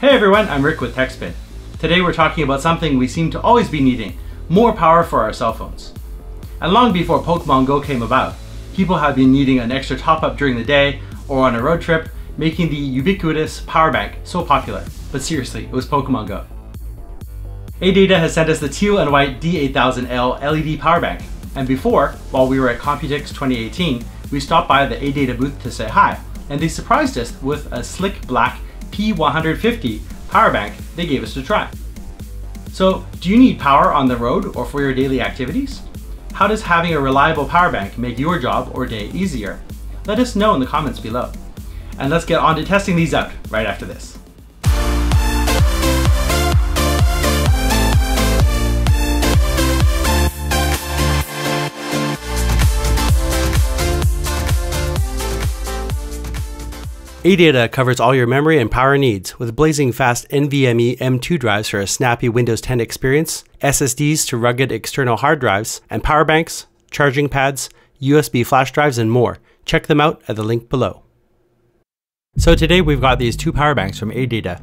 Hey everyone, I'm Rick with TechSpin. Today we're talking about something we seem to always be needing, more power for our cell phones. And long before Pokemon Go came about, people have been needing an extra top up during the day or on a road trip, making the ubiquitous power bank so popular. But seriously, it was Pokemon Go. ADATA has sent us the teal and white D8000L LED power bank. And before, while we were at Computex 2018, we stopped by the ADATA booth to say hi, and they surprised us with a slick black P10050 power bank they gave us to try. So, do you need power on the road or for your daily activities? How does having a reliable power bank make your job or day easier? Let us know in the comments below. And let's get on to testing these out right after this. ADATA covers all your memory and power needs with blazing fast NVMe M2 drives for a snappy Windows 10 experience, SSDs to rugged external hard drives, and power banks, charging pads, USB flash drives, and more. Check them out at the link below. So today we've got these two power banks from ADATA.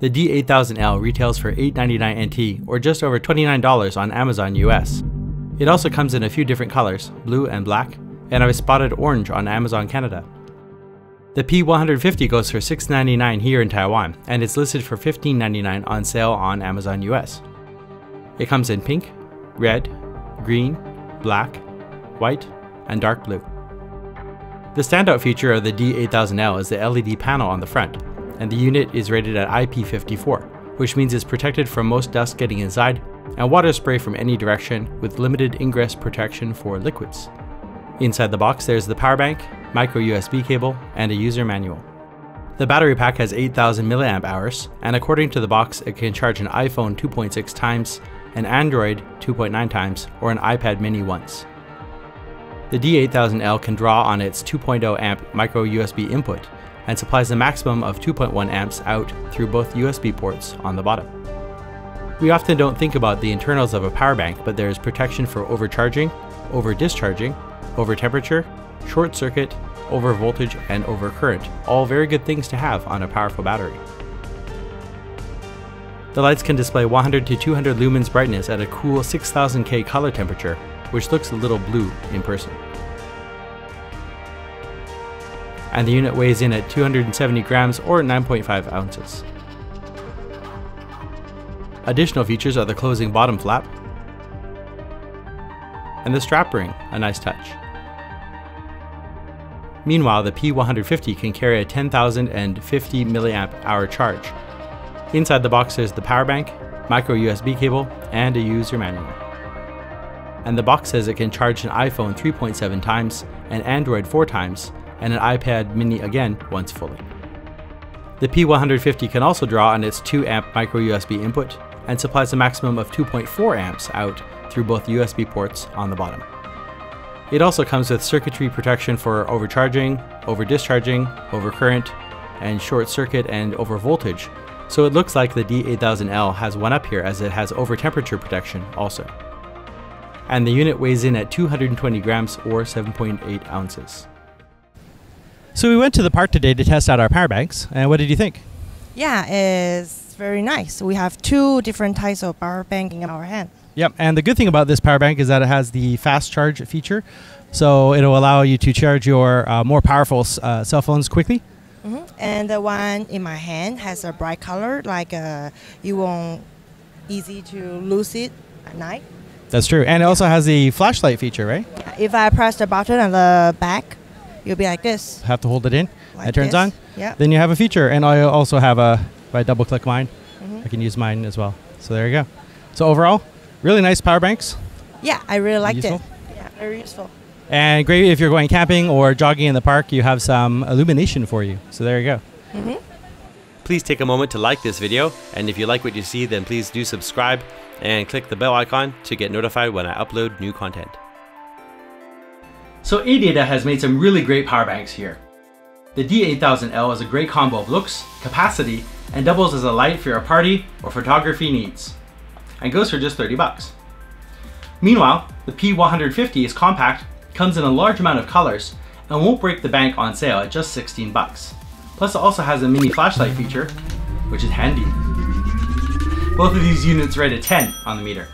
The D8000L retails for $8.99 NT or just over $29 on Amazon US. It also comes in a few different colors, blue and black, and I've spotted orange on Amazon Canada. The P10050 goes for $6.99 here in Taiwan, and it's listed for $15.99 on sale on Amazon US. It comes in pink, red, green, black, white, and dark blue. The standout feature of the D8000L is the LED panel on the front, and the unit is rated at IP54, which means it's protected from most dust getting inside and water spray from any direction with limited ingress protection for liquids. Inside the box there's the power bank, micro USB cable, and a user manual. The battery pack has 8000 mAh, and according to the box, it can charge an iPhone 2.6 times, an Android 2.9 times, or an iPad mini once. The D8000L can draw on its 2.0 amp micro USB input and supplies a maximum of 2.1 amps out through both USB ports on the bottom. We often don't think about the internals of a power bank, but there is protection for overcharging, over discharging, over temperature, short circuit, over voltage, and over current, all very good things to have on a powerful battery. The lights can display 100 to 200 lumens brightness at a cool 6000K color temperature, which looks a little blue in person. And the unit weighs in at 270 grams or 9.5 ounces. Additional features are the closing bottom flap and the strap ring, a nice touch. Meanwhile, the P10050 can carry a 10,050 mAh charge. Inside the box is the power bank, micro USB cable, and a user manual. And the box says it can charge an iPhone 3.7 times, an Android 4 times, and an iPad mini again once fully. The P10050 can also draw on its 2 amp micro USB input and supplies a maximum of 2.4 amps out through both USB ports on the bottom. It also comes with circuitry protection for overcharging, over discharging, over current, and short circuit and over voltage. So it looks like the D8000L has one up here as it has over temperature protection also. And the unit weighs in at 220 grams or 7.8 ounces. So we went to the park today to test out our power banks, and what did you think? Yeah, it's very nice. We have two different types of power bank in our hand. Yep, and the good thing about this power bank is that it has the fast charge feature, so it'll allow you to charge your uh, more powerful uh, cell phones quickly. Mm -hmm. And the one in my hand has a bright color, like uh, you won't easy to lose it at night. That's true, and it also has the flashlight feature, right? If I press the button on the back, you'll be like this. Have to hold it in. Like it turns this. on. Yeah. Then you have a feature, and I also have a. If I double click mine, mm -hmm. I can use mine as well. So there you go. So overall, Really nice power banks. Yeah, I really liked useful? it. Yeah, very useful. And great if you're going camping or jogging in the park, you have some illumination for you. So there you go. Mm -hmm. Please take a moment to like this video, and if you like what you see, then please do subscribe and click the bell icon to get notified when I upload new content. So ADATA has made some really great power banks here. The D8000L is a great combo of looks, capacity, and doubles as a light for your party or photography needs and goes for just 30 bucks. Meanwhile, the P10050 is compact, comes in a large amount of colors, and won't break the bank on sale at just 16 bucks. Plus it also has a mini flashlight feature, which is handy. Both of these units rate a 10 on the meter.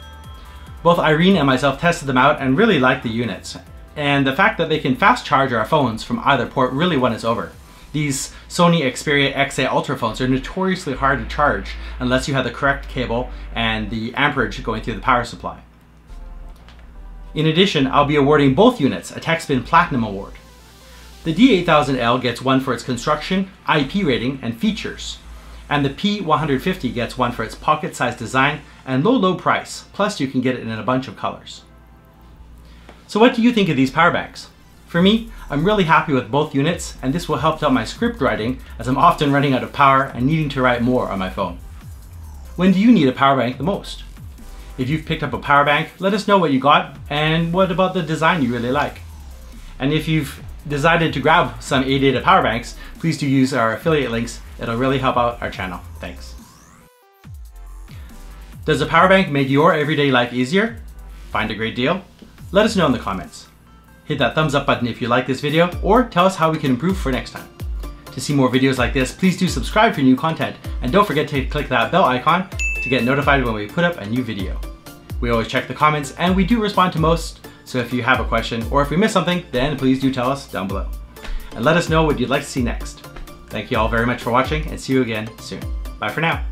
Both Irene and myself tested them out and really liked the units. And the fact that they can fast charge our phones from either port really won us over. These Sony Xperia XA Ultra phones are notoriously hard to charge unless you have the correct cable and the amperage going through the power supply. In addition, I'll be awarding both units a TechSpin Platinum Award. The D8000L gets one for its construction, IP rating, and features, and the P10050 gets one for its pocket-sized design and low, low price, plus you can get it in a bunch of colors. So what do you think of these power banks? For me, I'm really happy with both units, and this will help out my script writing as I'm often running out of power and needing to write more on my phone. When do you need a power bank the most? If you've picked up a power bank, let us know what you got and what about the design you really like. And if you've decided to grab some ADATA power banks, please do use our affiliate links. It'll really help out our channel. Thanks. Does a power bank make your everyday life easier? Find a great deal? Let us know in the comments. Hit that thumbs up button if you like this video or tell us how we can improve for next time. To see more videos like this, please do subscribe for new content and don't forget to click that bell icon to get notified when we put up a new video. We always check the comments and we do respond to most, so if you have a question or if we miss something, then please do tell us down below. And let us know what you'd like to see next. Thank you all very much for watching and see you again soon. Bye for now.